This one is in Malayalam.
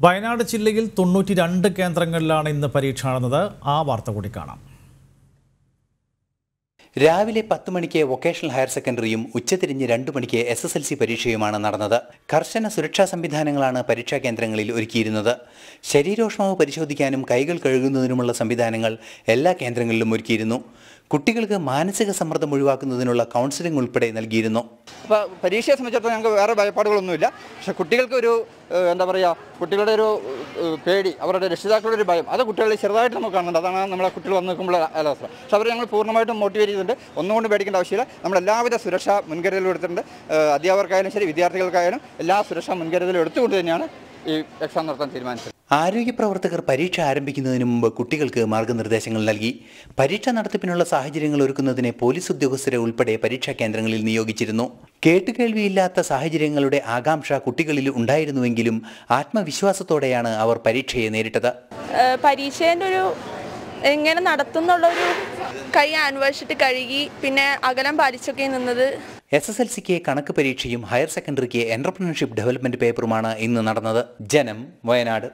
വയനാട് ജില്ലയിൽ തൊണ്ണൂറ്റി രണ്ട് കേന്ദ്രങ്ങളിലാണ് ഇന്ന് പരീക്ഷ നടന്നത് ആ വാർത്ത കൂടി കാണാം. രാവിലെ പത്ത് മണിക്ക് വൊക്കേഷണൽ ഹയർ സെക്കൻഡറിയും ഉച്ചതിരിഞ്ഞ് രണ്ടു മണിക്ക് എസ് എസ് എൽ സി പരീക്ഷയുമാണ് നടന്നത്. കർശന സുരക്ഷാ സംവിധാനങ്ങളാണ് പരീക്ഷാ കേന്ദ്രങ്ങളിൽ ഒരുക്കിയിരുന്നത്. ശരീരോഷ്മാവ് പരിശോധിക്കാനും കൈകൾ കഴുകുന്നതിനുമുള്ള സംവിധാനങ്ങൾ എല്ലാ കേന്ദ്രങ്ങളിലും ഒരുക്കിയിരുന്നു. കുട്ടികൾക്ക് മാനസിക സമ്മർദ്ദം ഒഴിവാക്കുന്നതിനുള്ള കൗൺസിലിംഗ് ഉൾപ്പെടെ നൽകിയിരുന്നു. അപ്പോൾ പരീക്ഷയെ സംബന്ധിച്ചിടത്തോളം ഞങ്ങൾക്ക് വേറെ ഭയപ്പാടുകളൊന്നുമില്ല. പക്ഷെ കുട്ടികൾക്ക് ഒരു എന്താ പറയുക കുട്ടികളുടെ ഒരു പേടി അവരുടെ രക്ഷിതാക്കളുടെ ഒരു ഭയം അത് കുട്ടികളെ ചെറുതായിട്ട് നമുക്ക് കാണുന്നുണ്ട്. അതാണ് നമ്മളെ കുട്ടികൾ വന്ന് നിൽക്കുമ്പോൾ അവസ്ഥ പക്ഷെ അവർ ഞങ്ങൾ പൂർണമായിട്ടും മോട്ടിവേറ്റ് ചെയ്തിട്ടുണ്ട്. ഒന്നുകൊണ്ട് പേടിക്കേണ്ട ആവശ്യമില്ല. നമ്മൾ എല്ലാവിധ സുരക്ഷാ മുൻകരുതലും എടുത്തിട്ടുണ്ട്. അധ്യാപകർക്കായാലും ശരി വിദ്യാർത്ഥികൾക്കായാലും എല്ലാ സുരക്ഷാ മുൻകരുതലും എടുത്തുകൊണ്ട് തന്നെയാണ് ഈ എക്സാം നടത്താൻ തീരുമാനിച്ചത്. ആരോഗ്യ പ്രവർത്തകർ പരീക്ഷ ആരംഭിക്കുന്നതിന് മുമ്പ് കുട്ടികൾക്ക് മാർഗനിർദ്ദേശങ്ങൾ നൽകി. പരീക്ഷ നടത്തിപ്പിനുള്ള സാഹചര്യങ്ങൾ ഒരുക്കുന്നതിന് പോലീസ് ഉദ്യോഗസ്ഥരെ ഉൾപ്പെടെ പരീക്ഷാ കേന്ദ്രങ്ങളിൽ നിയോഗിച്ചിരുന്നു. കേട്ടുകേൾവിയില്ലാത്ത സാഹചര്യങ്ങളുടെ ആകാംക്ഷ കുട്ടികളിൽ ഉണ്ടായിരുന്നുവെങ്കിലും ആത്മവിശ്വാസത്തോടെയാണ് അവർ പരീക്ഷയെ നേരിട്ടത്. പരീക്ഷേന്റെ ഒരു എങ്ങനെ നടത്തുന്നുള്ളൊരു കൈ അന്വേഷിച്ചിട്ട് വാഷ് കഴുകി പിന്നെ അകലം പാലിച്ചൊക്കെ നിന്നത്. എസ് എസ് എൽ സിക്ക് കണക്ക് പരീക്ഷയും ഹയർ സെക്കൻഡറിക്ക് എന്റർപ്രണർഷിപ്പ് ഡെവലപ്മെന്റ് പേപ്പറുമാണ് ഇന്ന് നടന്നത്. ജനം വയനാട്.